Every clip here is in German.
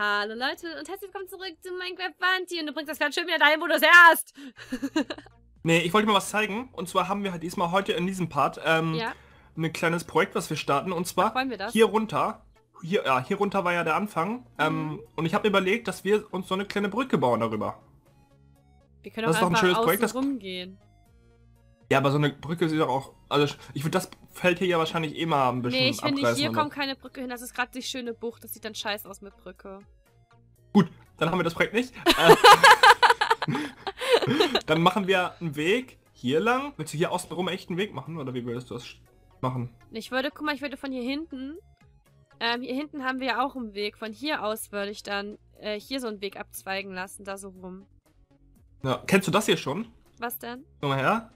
Hallo Leute und herzlich willkommen zurück zu Minecraft Banty und du bringst das ganz schön wieder dahin, wo du es erst. nee, ich wollte mal was zeigen. Und zwar haben wir halt diesmal heute in diesem Part ähm, ja. ein kleines Projekt, was wir starten. Und zwar Ach, hier runter. Hier, ja, hier runter war ja der Anfang. Ähm, mhm. Ähm, und ich habe überlegt, dass wir uns so eine kleine Brücke bauen darüber. Wir können auch das ist doch ein schönes Projekt, das rumgehen. Ja, aber so eine Brücke sieht doch auch. Also ich würde das fällt hier ja wahrscheinlich eh mal ein bisschen. Nee, ich finde hier kommt keine Brücke hin. Das ist gerade die schöne Bucht. Das sieht dann scheiße aus mit Brücke. Gut, dann haben wir das Projekt nicht. dann machen wir einen Weg hier lang. Willst du hier außen rum echt einen Weg machen? Oder wie würdest du das machen? Ich würde, guck mal, ich würde von hier hinten. Ähm, hier hinten haben wir ja auch einen Weg. Von hier aus würde ich dann äh, hier so einen Weg abzweigen lassen, da so rum. Ja, kennst du das hier schon? Was denn? Komm mal her.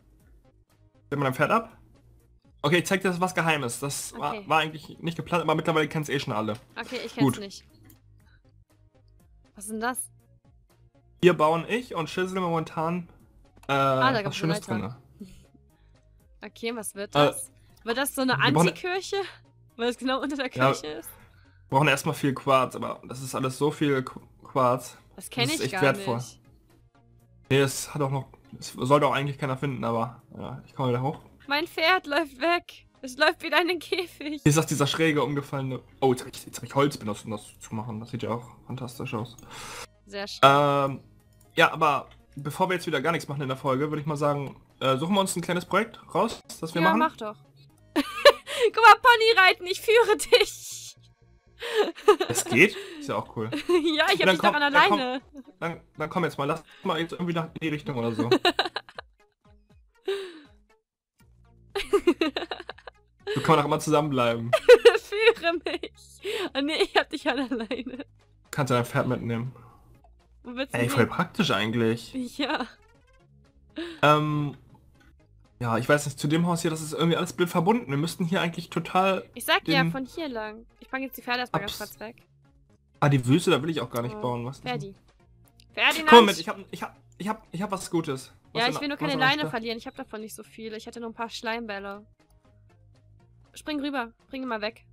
Stell mal dein Pferd ab. Okay, ich zeig dir das was Geheimes. Das okay. war, war, eigentlich nicht geplant, aber mittlerweile kennt es eh schon alle. Okay, ich kenn's Gut. nicht. Was ist denn das? Hier bauen ich und Schissel momentan äh, ah, da was Schönes drin. Okay, was wird äh, das? Äh, wird das so eine Antikirche? Weil es genau unter der Kirche ja, ist? Wir brauchen erstmal viel Quarz, aber das ist alles so viel Quarz. Das kenne ich echt gar wertvoll. nicht. Nee, es hat auch noch. Es sollte auch eigentlich keiner finden, aber ja, ich komme wieder hoch. Mein Pferd läuft weg. Es läuft wieder in den Käfig. Hier ist das dieser schräge umgefallene. Oh, jetzt habe ich, hab ich Holz benutzt, um das zu machen. Das sieht ja auch fantastisch aus. Sehr schön. Ähm, ja, aber bevor wir jetzt wieder gar nichts machen in der Folge, würde ich mal sagen, äh, suchen wir uns ein kleines Projekt raus, das wir ja, machen. Ja, mach doch. Guck mal, Pony reiten, ich führe dich. Es geht? Ist ja auch cool. ja, ich hab dich komm, daran alleine. Dann komm, dann, dann komm jetzt mal, lass mal jetzt irgendwie nach in die Richtung oder so. So kann man auch immer zusammenbleiben. Führe mich. Oh nee, ich hab dich alle alleine. Kannst du dein Pferd mitnehmen. Ey, voll praktisch eigentlich. Ja. Ähm. Ja, ich weiß nicht, zu dem Haus hier, das ist irgendwie alles blöd verbunden. Wir müssten hier eigentlich total. Ich sag ja, von hier lang. Ich fange jetzt die Pferde erstmal ganz kurz weg. Ah, die Wüste, da will ich auch gar nicht oh. bauen. Was Ferdi. Ferdi, Komm mit, ich hab, ich hab, ich hab, ich hab was Gutes. Was ja, ich will nur keine Leine verlieren. Ich hab davon nicht so viele. Ich hätte nur ein paar Schleimbälle. Spring rüber. Bring ihn mal weg.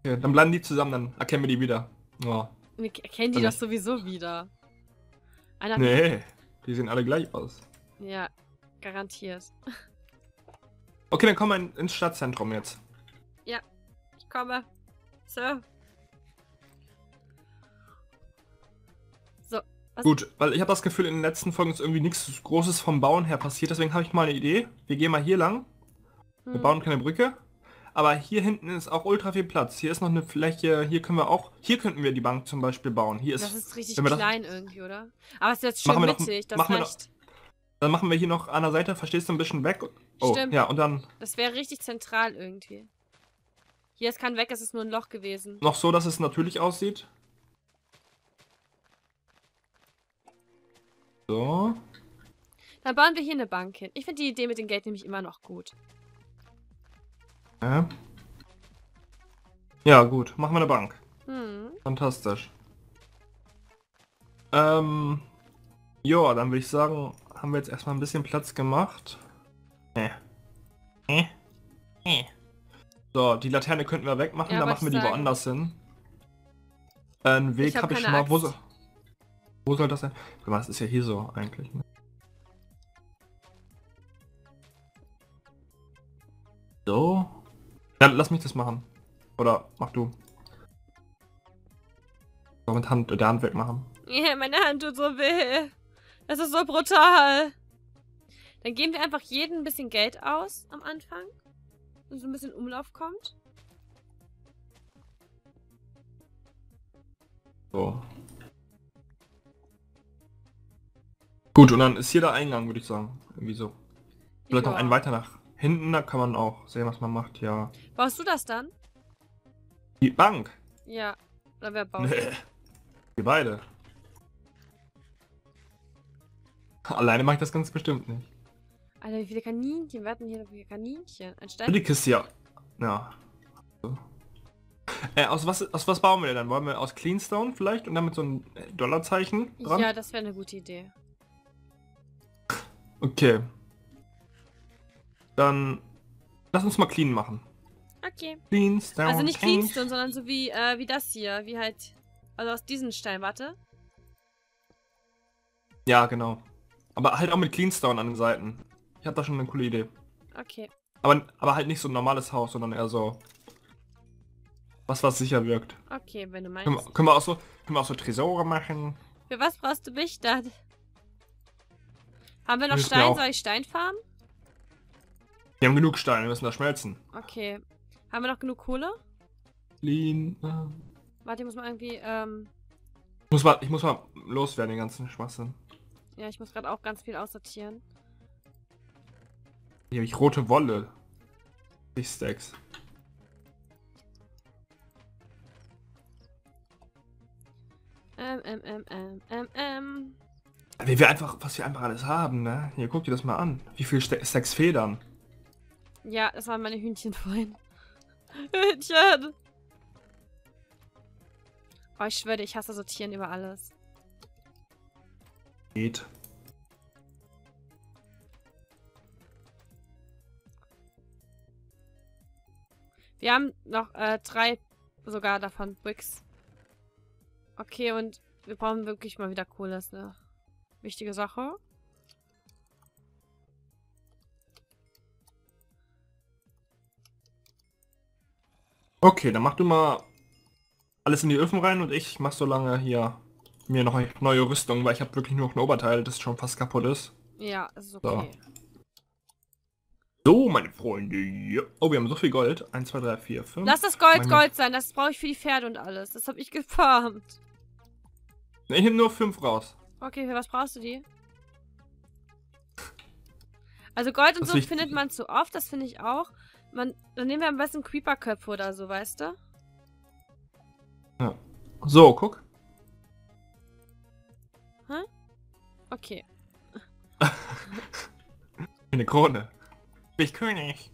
Okay, dann bleiben die zusammen, dann erkennen wir die wieder. Oh. Wir erkennen die doch sowieso wieder. Einer nee, die sehen alle gleich aus. Ja, garantiert. Okay, dann kommen wir ins Stadtzentrum jetzt. Ja, ich komme. So. So. Was? Gut, weil ich habe das Gefühl, in den letzten Folgen ist irgendwie nichts Großes vom Bauen her passiert. Deswegen habe ich mal eine Idee. Wir gehen mal hier lang. Wir hm. bauen keine Brücke. Aber hier hinten ist auch ultra viel Platz. Hier ist noch eine Fläche. Hier können wir auch... Hier könnten wir die Bank zum Beispiel bauen. Hier ist, das ist richtig klein das, irgendwie, oder? Aber es ist jetzt schön mittig. das machen noch, Dann machen wir hier noch an der Seite, verstehst du, ein bisschen weg. Oh, Stimmt. ja, und dann... Das wäre richtig zentral irgendwie. Hier ist kein Weg, es ist nur ein Loch gewesen. Noch so, dass es natürlich aussieht. So. Dann bauen wir hier eine Bank hin. Ich finde die Idee mit dem Geld nämlich immer noch gut. Ja. Ja, gut. Machen wir eine Bank. Hm. Fantastisch. Ähm. Ja, dann würde ich sagen, haben wir jetzt erstmal ein bisschen Platz gemacht. Äh. Äh. Äh. So, die Laterne könnten wir wegmachen, ja, dann machen wir die woanders hin. Äh, einen Weg habe hab ich schon mal. Wo, so, wo soll das sein? Das ist ja hier so eigentlich. Ne? So. Ja, lass mich das machen. Oder mach du. So mit Hand, der Hand wegmachen. Ja, meine Hand tut so weh. Das ist so brutal. Dann geben wir einfach jeden ein bisschen Geld aus am Anfang. Und so ein bisschen Umlauf kommt. So. Gut, und dann ist hier der Eingang, würde ich sagen. Irgendwie so. Vielleicht ja. noch einen weiter nach hinten, da kann man auch sehen, was man macht, ja. Baust du das dann? Die Bank? Ja. Oder wer baut nee. Wir beide. Alleine mache ich das ganz bestimmt nicht. Alter, wie viele Kaninchen? Wir hatten hier noch Kaninchen. Ein Stein. Die Kiste, ja. Ja. So. Äh, aus was, aus was bauen wir denn? Wollen wir aus Cleanstone vielleicht und damit so ein Dollarzeichen dran? Ja, das wäre eine gute Idee. Okay. Dann lass uns mal clean machen. Okay. Cleanstone. Also nicht. Cleanstone, sondern so wie, äh, wie das hier. Wie halt. Also aus diesen Steinen, warte. Ja, genau. Aber halt auch mit Cleanstone an den Seiten. Ich hab da schon eine coole Idee. Okay. Aber, aber halt nicht so ein normales Haus, sondern eher so... Was, was sicher wirkt. Okay, wenn du Können meinst. wir, können wir auch so, können wir auch so Tresore machen. Für was brauchst du mich dann? Haben wir noch wir Stein? Soll ich Stein farmen? Wir haben genug Steine, wir müssen da schmelzen. Okay. Haben wir noch genug Kohle? Clean. äh, Warte, ich muss mal irgendwie, ähm... Ich muss mal, ich muss mal loswerden, den ganzen Schwachsinn. Ja, ich muss gerade auch ganz viel aussortieren. Hier habe ich rote Wolle. Ich Stacks. Ähm, ähm, ähm, ähm, ähm, ähm. Wie wir einfach, was wir einfach alles haben, ne? Hier, guck dir das mal an. Wie viel Ste- Stacks Federn. Ja, das waren meine Hühnchen vorhin. Hühnchen! Oh, ich schwöre, ich hasse Sortieren über alles. Geht. Wir haben noch äh, drei sogar davon Bricks. Okay, und wir brauchen wirklich mal wieder Kohle. Das ist eine wichtige Sache. Okay, dann mach du mal alles in die Öfen rein und ich mach so lange hier mir noch eine neue Rüstung, weil ich habe wirklich nur noch ein Oberteil, das schon fast kaputt ist. Ja, ist So. okay. So, meine Freunde. Ja. Oh, wir haben so viel Gold. 1, 2, 3, 4, 5. Lass das Gold Meine- Gold sein. Das brauche ich für die Pferde und alles. Das habe ich gefarmt. Ich nehme nur 5 raus. Okay, für was brauchst du die? Also Gold und Das so findet man zu oft, das finde ich auch. Man, dann nehmen wir am besten Creeper-Köpfe oder so, weißt du? So, guck. Okay. Eine Krone. Bin ich König.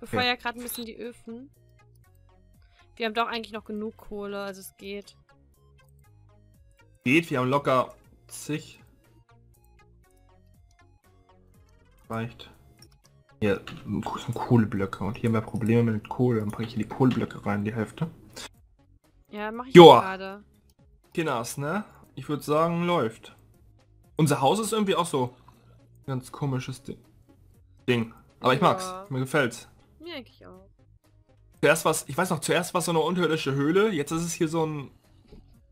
Bevor Ja. ja gerade ein bisschen die Öfen. Wir haben doch eigentlich noch genug Kohle, also es geht. Geht, wir haben locker zig. Reicht. Hier sind Kohleblöcke und hier haben wir Probleme mit Kohle. Dann packe ich hier die Kohleblöcke rein, die Hälfte. Ja, mache ich gerade. Kinas, ne? Ich würde sagen, läuft. Unser Haus ist irgendwie auch so ein ganz komisches Ding. Ding. Aber ich mag's. Ja. Mir gefällt's. Mir eigentlich auch. Zuerst was, ich weiß noch, zuerst war es so eine unterirdische Höhle, jetzt ist es hier so ein,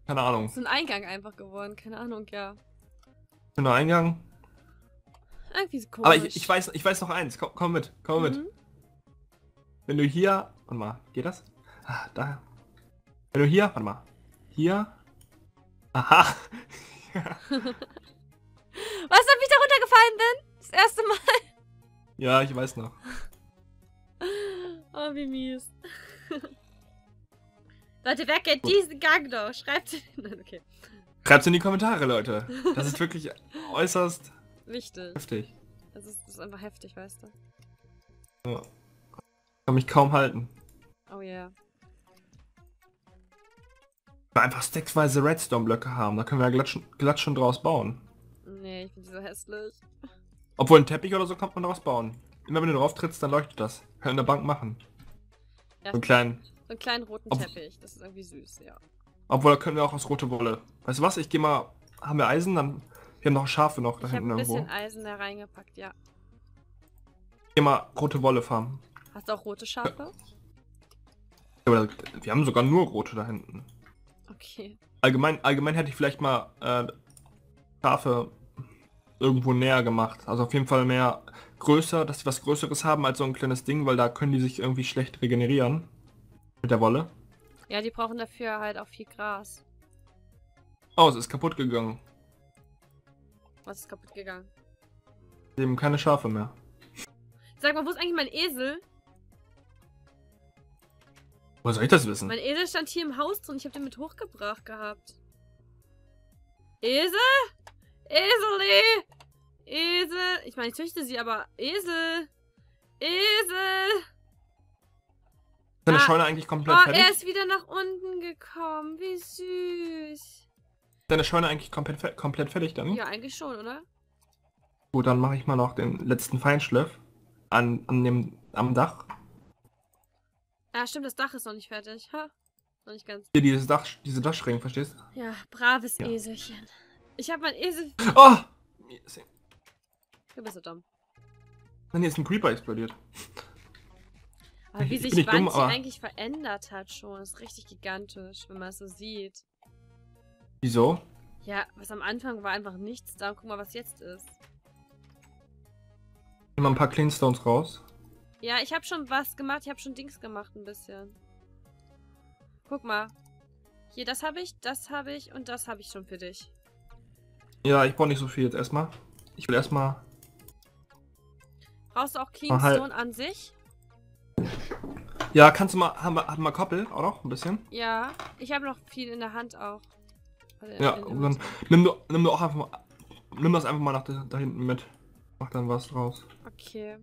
keine Ahnung, So ein Eingang einfach geworden, keine Ahnung, ja. schöner Eingang. Irgendwie so komisch. Aber ich, ich weiß, ich weiß noch eins, komm, komm mit, komm mit. Mhm. Wenn du hier, warte mal, geht das? Ah, da. Wenn du hier, warte mal, hier, aha, runtergefallen bin? Das erste Mal. ja, ich weiß noch. Oh, wie mies. Leute, wer kennt diesen Gang noch? Schreibt okay. Schreibt's in die Kommentare, Leute. Das ist wirklich äußerst Wichtig. heftig. Das ist, das ist einfach heftig, weißt du. Ja. Kann mich kaum halten. Oh yeah. Wir einfach stacksweise Redstone-Blöcke haben, da können wir ja glatt schon, glatt schon draus bauen. Nee, ich bin so hässlich. Obwohl ein Teppich oder so kann man daraus bauen. Immer wenn du drauf trittst, dann leuchtet das. Kann in der Bank machen. Ja. So einen kleinen. So einen kleinen roten Ob- Teppich. Das ist irgendwie süß, ja. Obwohl, da können wir auch aus rote Wolle. Weißt du was? Ich gehe mal. Haben wir Eisen? Dann. Wir haben noch Schafe noch da Ich habe hinten ein irgendwo. bisschen Eisen da reingepackt, ja. Ich geh mal rote Wolle farmen. Hast du auch rote Schafe? Aber wir haben sogar nur rote da hinten. Okay. Allgemein, allgemein hätte ich vielleicht mal äh, Schafe irgendwo näher gemacht. Also auf jeden Fall mehr größer, dass sie was Größeres haben als so ein kleines Ding, weil da können die sich irgendwie schlecht regenerieren. Mit der Wolle. Ja, die brauchen dafür halt auch viel Gras. Oh, es ist kaputt gegangen. Was ist kaputt gegangen? Eben keine Schafe mehr. Sag mal, wo ist eigentlich mein Esel? Woher soll ich das wissen? Mein Esel stand hier im Haus drin. Ich habe den mit hochgebracht gehabt. Esel? Eseli! Esel! Ich meine, ich züchte sie, aber Esel! Esel! Deine Ah. Scheune eigentlich komplett Oh, fertig? er ist wieder nach unten gekommen. Wie süß. Deine Scheune eigentlich komplett, komplett fertig dann? Ja, eigentlich schon, oder? Gut, dann mache ich mal noch den letzten Feinschliff an, an dem, am Dach. Ah, stimmt, das Dach ist noch nicht fertig. Ha? Noch nicht ganz. Hier, dieses Dach, diese Dachschrägen, verstehst du? Ja, braves ja. Eselchen. Ich hab mein Esel... Oh! Du bist so dumm. Nein, hier ist ein Creeper explodiert. Aber wie sich Banshee dumm, eigentlich verändert hat schon, ist richtig gigantisch, wenn man es so sieht. Wieso? Ja, was am Anfang war einfach nichts da. Guck mal, was jetzt ist. Nimm mal ein paar Cleanstones raus. Ja, ich habe schon was gemacht. Ich habe schon Dings gemacht ein bisschen. Guck mal. Hier, das habe ich, das habe ich und das habe ich schon für dich. Ja, ich brauche nicht so viel jetzt erstmal. Ich will erstmal... Brauchst du auch Cleanstone an sich? Ja, kannst du mal, haben wir, haben wir Koppel auch noch ein bisschen? Ja, ich habe noch viel in der Hand auch. Also ja, dann nimm du, nimm du auch einfach mal, nimm das einfach mal nach da, da hinten mit. Mach dann was draus. Okay.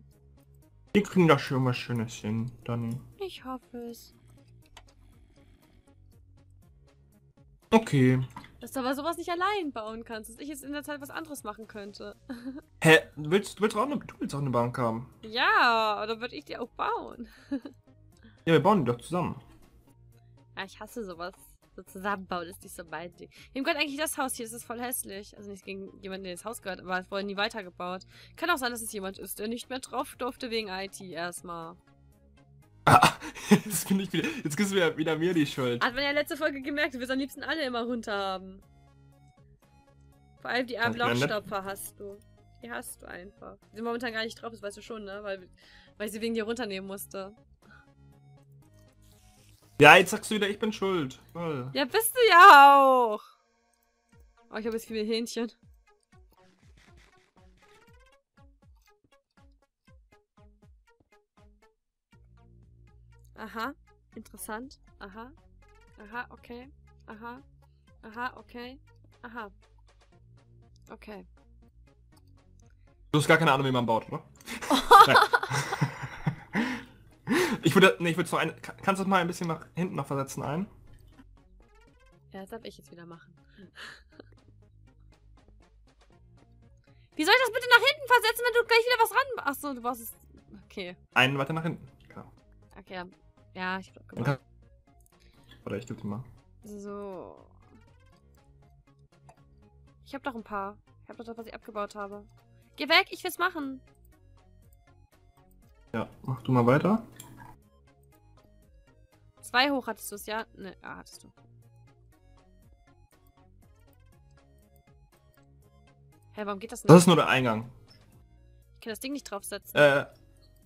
Wir kriegen das schon was Schönes hin, dann. Ich hoffe es. Okay. Dass du aber sowas nicht allein bauen kannst, dass ich jetzt in der Zeit was anderes machen könnte. Hä? Du willst, du willst, auch, eine, du willst auch eine Bank haben? Ja, oder würde ich die auch bauen? ja, wir bauen die doch zusammen. Ja, ich hasse sowas. So zusammenbauen ist nicht so mein Ding. Wem gehört eigentlich das Haus hier? Das ist voll hässlich. Also nicht gegen jemanden, der das Haus gehört, aber es wurde nie weitergebaut. Kann auch sein, dass es jemand ist, der nicht mehr drauf durfte wegen IT erstmal. Ah, jetzt bin ich wieder. Jetzt gibst du wieder, wieder mir die Schuld. Hat man ja letzte Folge gemerkt, du willst am liebsten alle immer runter haben. Vor allem die armen Lochstopfer hast du. Die hast du einfach. Die sind momentan gar nicht drauf, das weißt du schon, ne? Weil, weil ich sie wegen dir runternehmen musste. Ja, jetzt sagst du wieder, ich bin schuld. Voll. Ja, bist du ja auch. Oh, ich habe jetzt viele Hähnchen. Aha, interessant. Aha. Aha, okay. Aha. Aha, okay. Aha. Okay. Du hast gar keine Ahnung, wie man baut, oder? ich würde, nee, ich würde so ein, kannst du das mal ein bisschen nach hinten noch versetzen ein? Ja, das darf ich jetzt wieder machen. Wie soll ich das bitte nach hinten versetzen, wenn du gleich wieder was ran... Achso, du brauchst es... Okay. Einen weiter nach hinten, klar. Okay, ja, ich glaube gemacht. Oder ich dir mal. So. Ich habe doch ein paar. Ich habe doch das, was ich abgebaut habe. Geh weg, ich will's machen. Ja, mach du mal weiter. Zwei hoch hattest du es, ja? Ne, ah, hattest du. Hä, warum geht das nicht? Das ist nur der Eingang. Ich kann das Ding nicht draufsetzen. Äh,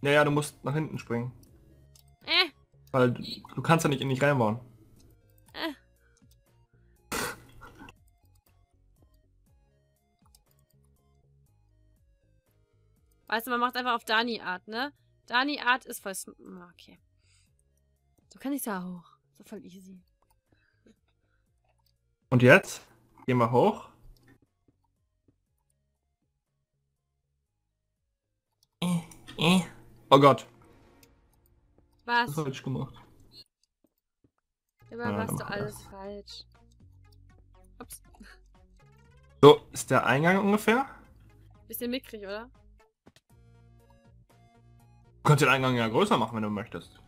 naja, du musst nach hinten springen. Äh. Weil du, kannst ja nicht in dich reinbauen. Äh. Weißt du, man macht einfach auf Dani-Art, ne? Dani-Art ist voll... Ah, okay. So kann ich ja hoch. So voll easy. Und jetzt? Geh mal hoch. Oh Gott. Was? Falsch gemacht. Immer ja, machst du alles das. falsch. Ups. So, ist der Eingang ungefähr? Bisschen mickrig, oder? Du kannst den Eingang ja größer machen, wenn du möchtest.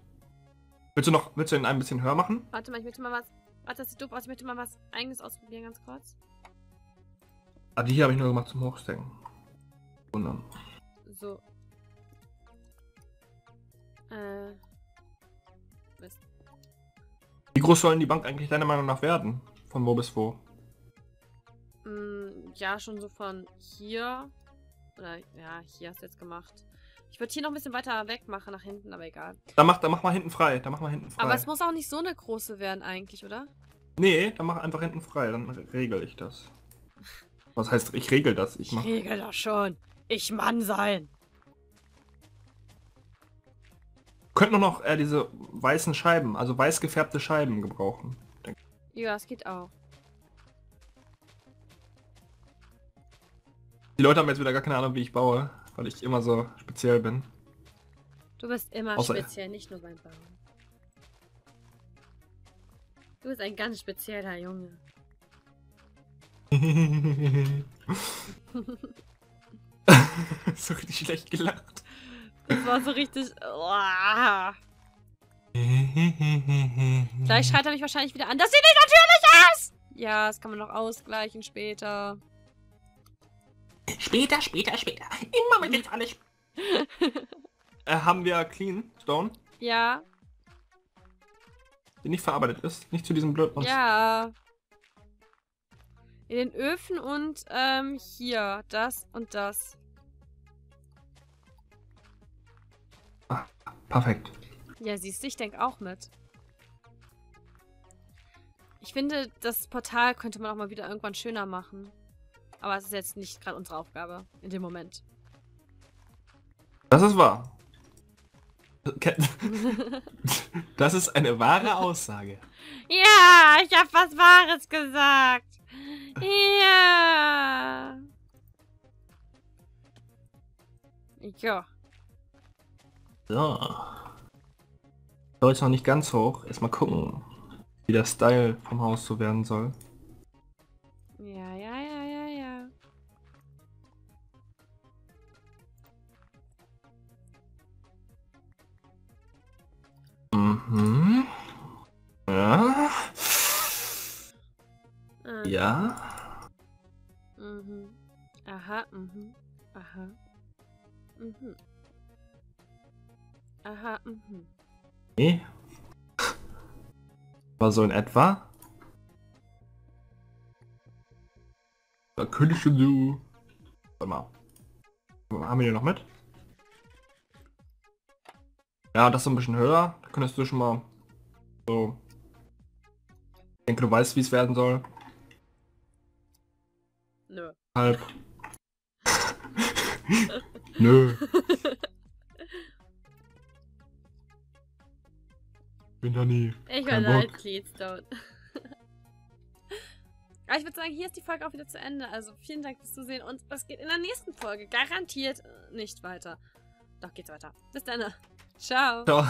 Willst du noch, willst du ihn ein bisschen höher machen? Warte mal, ich möchte mal was. Warte, das sieht doof aus. Ich möchte mal was eigenes ausprobieren, ganz kurz. Ah, die hier habe ich nur gemacht zum Hochstecken. Wundern. So. Äh. Mist. Wie groß sollen die Bank eigentlich deiner Meinung nach werden? Von wo bis wo? Mm, ja, schon so von hier. Oder ja, hier hast du jetzt gemacht. Ich würde hier noch ein bisschen weiter weg machen, nach hinten, aber egal. Dann mach, dann mach mal hinten frei. Dann mach mal hinten frei. Aber es muss auch nicht so eine große werden eigentlich, oder? Nee, dann mach einfach hinten frei. Dann regel ich das. Was heißt, ich regel das? Ich, mach... ich regel das schon. Ich Mann sein. Könnten noch äh, diese weißen Scheiben, also weiß gefärbte Scheiben gebrauchen. Ja, es geht auch. Die Leute haben jetzt wieder gar keine Ahnung, wie ich baue, weil ich immer so speziell bin. Du bist immer Außer speziell, nicht nur beim Bauen. Du bist ein ganz spezieller Junge. so richtig schlecht gelacht. Das war so richtig. Oh. Gleich schreit er mich wahrscheinlich wieder an. Das sieht nicht natürlich aus! Ja, das kann man noch ausgleichen später. Später, später, später. Immer mit jetzt alles. äh, haben wir Clean Stone? Ja. Die nicht verarbeitet ist? Nicht zu diesem blöden... Ja. In den Öfen und ähm, hier. Das und das. Perfekt. Ja, siehst du, ich denke auch mit. Ich finde, das Portal könnte man auch mal wieder irgendwann schöner machen. Aber es ist jetzt nicht gerade unsere Aufgabe in dem Moment. Das ist wahr. Das ist eine wahre Aussage. Ja, ich habe was Wahres gesagt. Ja. Ja. So. Ist noch nicht ganz hoch. Erstmal gucken, wie der Style vom Haus so werden soll. Ja, ja, ja, ja, ja. Mhm. Ja. Mhm. Ja. Mhm. Aha, mhm. Aha. Mhm. Aha, mhm. Nee. War so in etwa. Da könntest du... Warte mal. Haben wir hier noch mit? Ja, das ist ein bisschen höher. Da könntest du schon mal so... Ich denke, du weißt, wie es werden soll. Nö. Halb. Nö. Bin da nie. Ich bin halt Bock. Cleanstone. Aber ich würde sagen, hier ist die Folge auch wieder zu Ende. Also vielen Dank fürs Zusehen und es geht in der nächsten Folge garantiert nicht weiter. Doch, geht's weiter. Bis dann. Ciao. Ciao.